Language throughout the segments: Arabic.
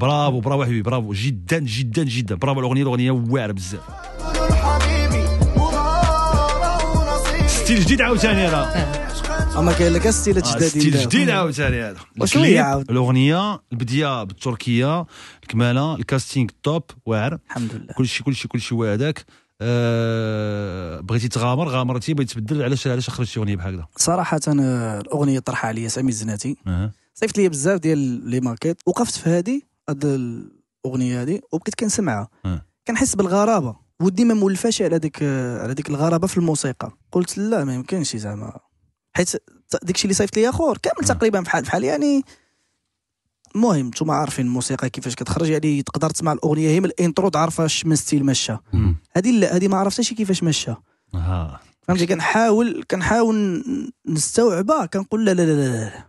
برافو برافو حبيبي برافو. جدا جدا جدا. برافو الأغنية الأغنية واعرة بزاف. ستيل جديد عاوتاني هذا. أما كاين لك ستيلات آه، جداد style جديد عاوتاني هذا. الكليب، عاود. الأغنية البداية بالتركية الكمالة ال casting top واعر. الحمد لله. كلشي كلشي كلشي هو هذاك آه بغيتي تغامر؟ غامرتي؟ بغيتي تبدل؟ علاش علاش خرجتي أغنية بحال هكذا؟ صراحة أنا الأغنية طرحها عليا سامي الزناتي. أه. صيفط لي بزاف ديال les maquettes. وقفت في هذه هاد الأغنية هذه وبقيت كنسمعها. كنحس بالغرابة. ودني ما مولفاش على ديك على ديك الغرابة في الموسيقى. قلت لا ما يمكنش زعما. حيت داكشي اللي صيفط لي اخر كامل تقريبا بحال بحال يعني المهم نتوما عارفين الموسيقى كيفاش كتخرج يعني تقدر تسمع الأغنية هي من ال intro تعرف اش من style مشى. هذه لا هذه ما عرفتش كيفاش مشى. آه. فهمتي؟ كنحاول كنحاول نستوعبها. كنقول لا لا لا لا.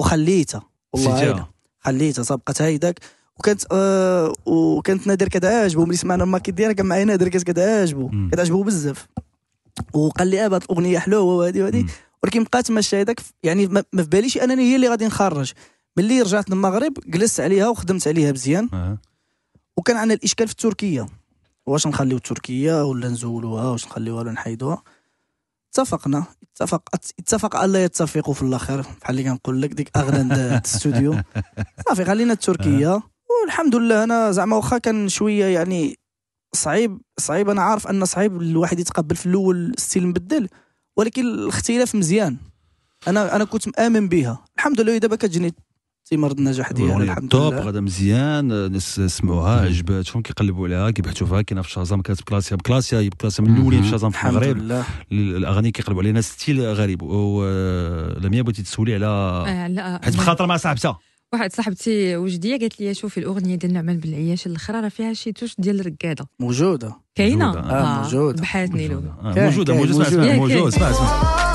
وخليتها. والله. خليتها صبقت هيداك وكانت آه وكانت نادر كتعجبو ملي سمعنا الماكيت ديالها كان معايا نادر كانت كتعجبو. كتعجبو بزاف وقال لي آه هاد الأغنية حلوة وهادي وهادي. ولكن بقات ماشيه هيداك يعني ما في باليش أنني هي اللي غادي نخرج ملي رجعت للمغرب جلست عليها وخدمت عليها مزيان آه. وكان عندنا الإشكال في التركيه واش نخليو التركيه ولا نزولوها واش نخليوها ولا نحيدوها اتفقنا اتفق اتفق الا يتفقوا في الآخر. بحال اللي كنقول لك ديك اغلاند الاستوديو صافي خلينا التركية. والحمد لله أنا زعما واخا كان شوية يعني صعيب صعيب. أنا عارف أن صعيب الواحد يتقبل في الأول ستيل مبدل ولكن الاختلاف مزيان. أنا أنا كنت مآمن بها. الحمد لله دابا كتجيني ثمار النجاح ديالها الاغنيه الحمد توب لله. غدا مزيان الناس سمعوها عجباتهم كيقلبوا عليها؟ كيبحثوا فيها كاينة في شازام كانت بكلاسيا بكلاسيا هي بكلاسيا من الأولين في شازام في الحمد المغرب. لله. الاغاني كيقلبوا علينا ستيل غريب. ولميا بغيتي تسولي على آه، لا. حيت بخاطر مع صاحبتها. واحد صاحبتي وجدية قالت لي شوفي الأغنية ديال نعمان بالعياش الأخرى راه فيها شي توش ديال الركاده موجودة. كاينة؟ موجودة. آه، موجودة. موجودة. موجودة اسمع. اسمع موجوده. اسمع اسمع.